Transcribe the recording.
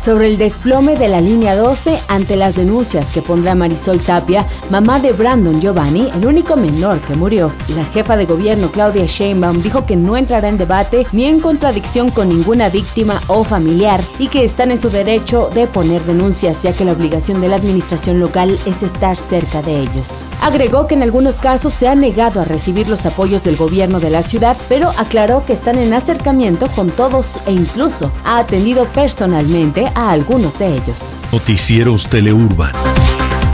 sobre el desplome de la línea 12 ante las denuncias que pondrá Marisol Tapia, mamá de Brandon Giovanni, el único menor que murió. La jefa de gobierno Claudia Sheinbaum dijo que no entrará en debate ni en contradicción con ninguna víctima o familiar y que están en su derecho de poner denuncias ya que la obligación de la administración local es estar cerca de ellos. Agregó que en algunos casos se ha negado a recibir los apoyos del gobierno de la ciudad, pero aclaró que están en acercamiento con todos e incluso ha atendido personalmente a algunos de ellos. Noticieros Teleurban.